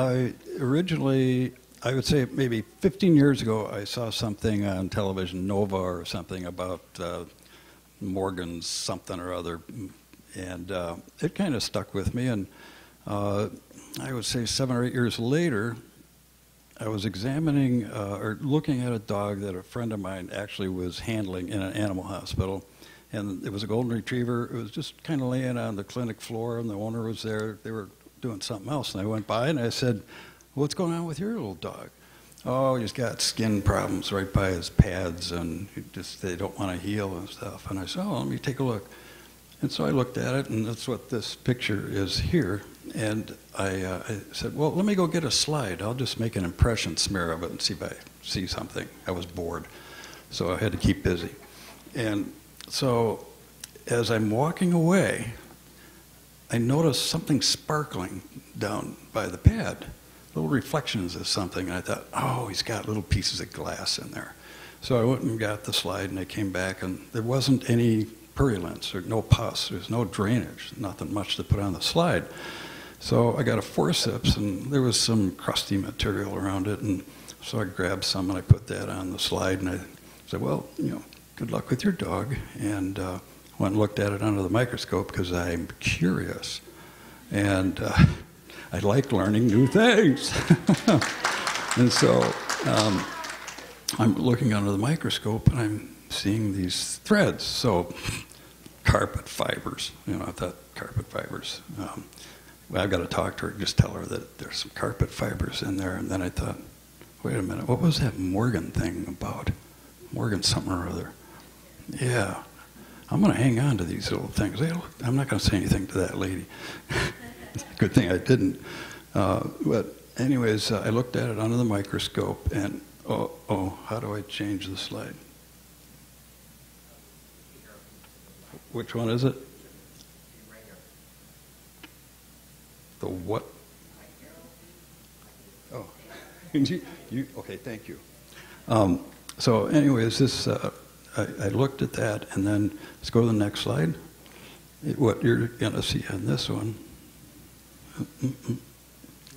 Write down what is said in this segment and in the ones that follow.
I originally, I would say maybe 15 years ago, I saw something on television, Nova or something, about uh, Morgan's something or other, and uh, it kind of stuck with me. And uh, I would say seven or eight years later, I was examining uh, or looking at a dog that a friend of mine actually was handling in an animal hospital. And it was a golden retriever. It was just kind of laying on the clinic floor, and the owner was there. They were doing something else. And I went by and I said, What's going on with your little dog? Oh, he's got skin problems right by his pads, and just they don't want to heal and stuff. And I said, Oh, let me take a look. And so I looked at it, and that's what this picture is here. And I, uh, I, said, well, let me go get a slide. I'll just make an impression smear of it and see if I see something. I was bored, so I had to keep busy. And so as I'm walking away, I noticed something sparkling down by the pad, little reflections of something. And I thought, oh, he's got little pieces of glass in there. So I went and got the slide, and I came back, and there wasn't any purulence or no pus. There's no drainage, nothing much to put on the slide. So I got a forceps, and there was some crusty material around it, and so I grabbed some and I put that on the slide, and I said, "Well, you know, good luck with your dog." And uh, went and looked at it under the microscope because I'm curious, and uh, I like learning new things. and so um, I'm looking under the microscope, and I'm seeing these threads. So carpet fibers. You know, I thought carpet fibers. Um, well, I've got to talk to her, just tell her that there's some carpet fibers in there. And then I thought, wait a minute, what was that Morgan thing about? Morgan something or other. Yeah, I'm going to hang on to these little things. I'm not going to say anything to that lady. Good thing I didn't. Uh, but anyways, uh, I looked at it under the microscope, and oh, oh, how do I change the slide? Which one is it? The what? Oh, you, you, okay, thank you. Um, so anyways, this, uh, I, I, looked at that and then, let's go to the next slide. It, what you're going to see on this one.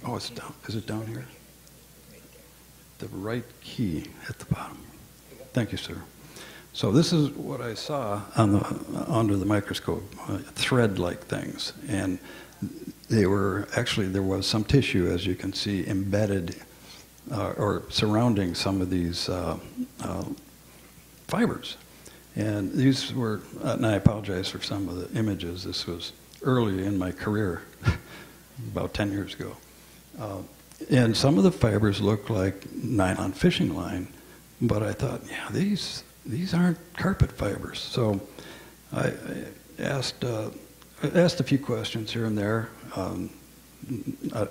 Oh, it's down. Is it down here? The right key at the bottom. Thank you, sir. So this is what I saw the, under the microscope, uh, thread-like things. And they were, actually there was some tissue, as you can see, embedded uh, or surrounding some of these uh, uh fibers. And these were, uh, and I apologize for some of the images. This was early in my career, about 10 years ago. Uh, and some of the fibers looked like nylon fishing line, but I thought, yeah, these these aren't carpet fibers. So I, I asked, uh, asked a few questions here and there. Um, I,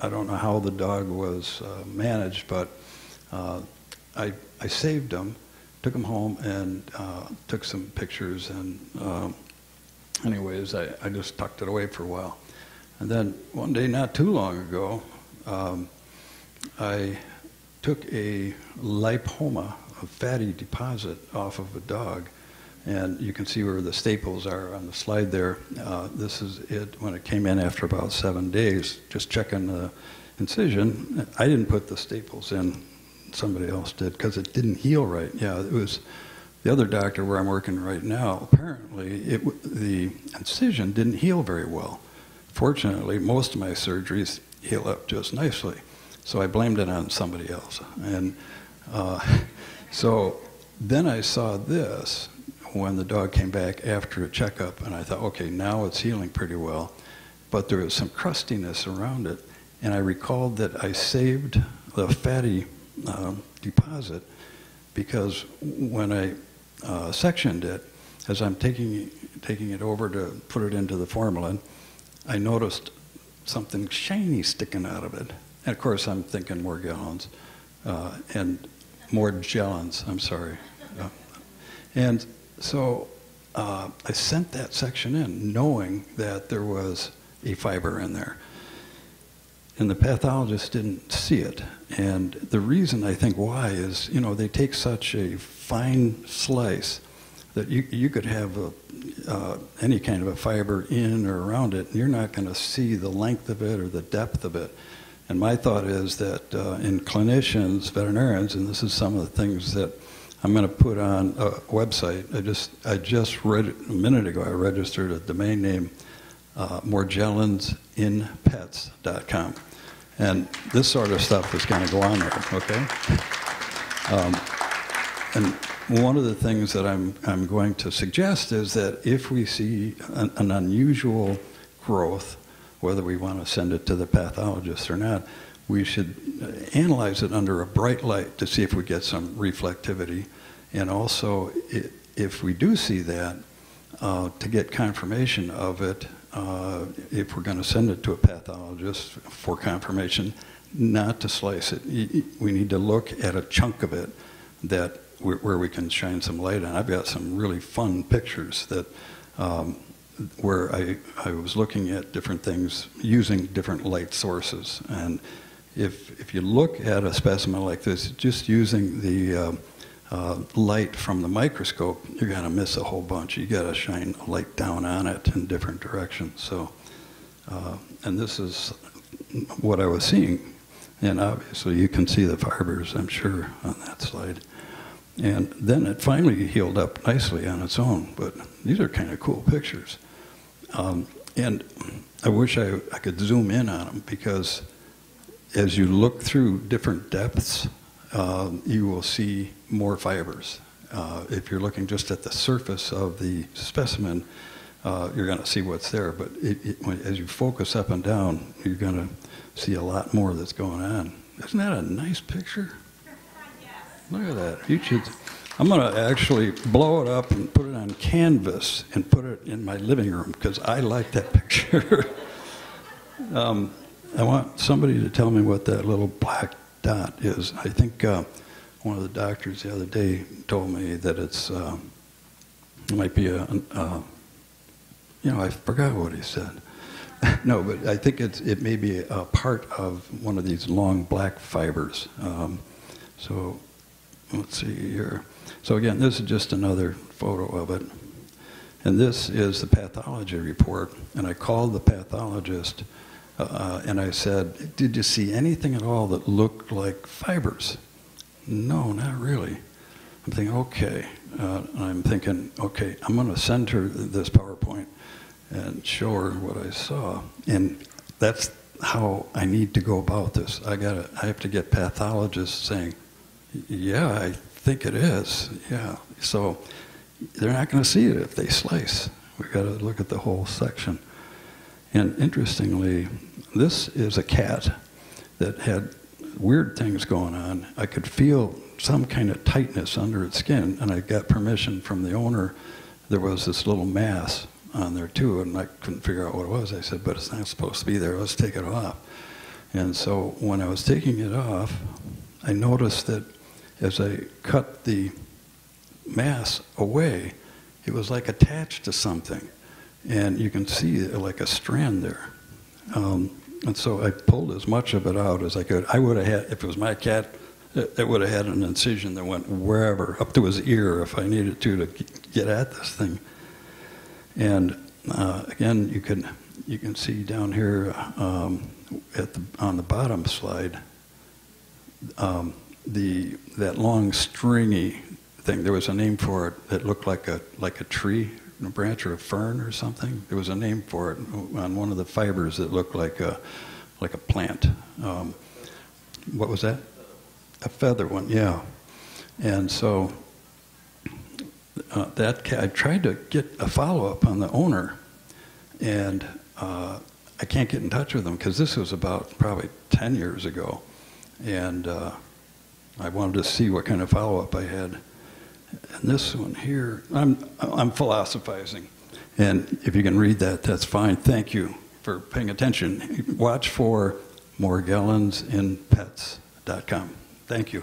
I, don't know how the dog was uh, managed, but uh, I, I saved them, took them home, and uh, took some pictures. And um, anyways, I, I just tucked it away for a while. And then one day, not too long ago, um, I took a lipoma a fatty deposit off of a dog. And you can see where the staples are on the slide there. Uh, this is it when it came in after about seven days. Just checking the incision. I didn't put the staples in. Somebody else did because it didn't heal right. Yeah, it was the other doctor where I'm working right now. Apparently, it, the incision didn't heal very well. Fortunately, most of my surgeries heal up just nicely. So I blamed it on somebody else. And uh, so then I saw this when the dog came back after a checkup, and I thought, okay, now it's healing pretty well. But there was some crustiness around it, and I recalled that I saved the fatty um, deposit because when I uh, sectioned it, as I'm taking taking it over to put it into the formalin, I noticed something shiny sticking out of it. And of course, I'm thinking Morgellons. Uh, and more Morgellons, I'm sorry. Uh, and so uh, I sent that section in knowing that there was a fiber in there. And the pathologist didn't see it. And the reason I think why is, you know, they take such a fine slice that you, you could have a, uh, any kind of a fiber in or around it, and you're not going to see the length of it or the depth of it. And my thought is that uh, in clinicians, veterinarians, and this is some of the things that I'm going to put on a website. I just I just read a minute ago. I registered a domain name, uh, morgellonsinpets.com, and this sort of stuff is going to go on there. Okay. Um, and one of the things that I'm I'm going to suggest is that if we see an, an unusual growth, whether we want to send it to the pathologist or not, we should uh, analyze it under a bright light to see if we get some reflectivity. And also, if we do see that, uh, to get confirmation of it, uh, if we're going to send it to a pathologist for confirmation, not to slice it. We need to look at a chunk of it that where we can shine some light on. I've got some really fun pictures that um, where I, I was looking at different things using different light sources. And if, if you look at a specimen like this, just using the uh, uh, light from the microscope, you're going to miss a whole bunch. You got to shine a light down on it in different directions. So, uh, and this is what I was seeing. And obviously, you can see the fibers, I'm sure, on that slide. And then it finally healed up nicely on its own. But these are kind of cool pictures. Um, and I wish I, I could zoom in on them because as you look through different depths, uh, you will see more fibers. Uh, if you're looking just at the surface of the specimen, uh, you're going to see what's there. But it, it, when, as you focus up and down, you're going to see a lot more that's going on. Isn't that a nice picture? Look at that. You should. I'm going to actually blow it up and put it on canvas and put it in my living room because I like that picture. um, I want somebody to tell me what that little black dot is. I think uh, one of the doctors the other day told me that it's uh, it might be a, uh, you know, I forgot what he said. no, but I think it's it may be a part of one of these long black fibers. Um, so let's see here. So again, this is just another photo of it. And this is the pathology report. And I called the pathologist uh, and I said, Did you see anything at all that looked like fibers? No, not really. I'm thinking, okay. Uh, I'm thinking, okay, I'm going to send her this PowerPoint and show her what I saw. And that's how I need to go about this. I got I have to get pathologists saying, yeah, I think it is. Yeah. So they're not going to see it if they slice. We've got to look at the whole section. And interestingly, this is a cat that had weird things going on. I could feel some kind of tightness under its skin, and I got permission from the owner. There was this little mass on there too, and I couldn't figure out what it was. I said, but it's not supposed to be there. Let's take it off. And so when I was taking it off, I noticed that as I cut the mass away, it was like attached to something. And you can see like a strand there. Um, and so I pulled as much of it out as I could. I would have had, if it was my cat, it, would have had an incision that went wherever, up to his ear if I needed to to get at this thing. And uh, again, you can you can see down here um, at the, on the bottom slide um, the that long stringy thing. There was a name for it that looked like a like a tree, a branch or a fern or something. There was a name for it on one of the fibers that looked like a like a plant. Um, what was that? A feather one, yeah. And so uh, that I tried to get a follow up on the owner, and uh, I can't get in touch with them because this was about probably ten years ago, and. Uh, I wanted to see what kind of follow-up I had. And this one here, I'm, I'm philosophizing. And if you can read that, that's fine. Thank you for paying attention. Watch for Morgellons in pets.com. Thank you.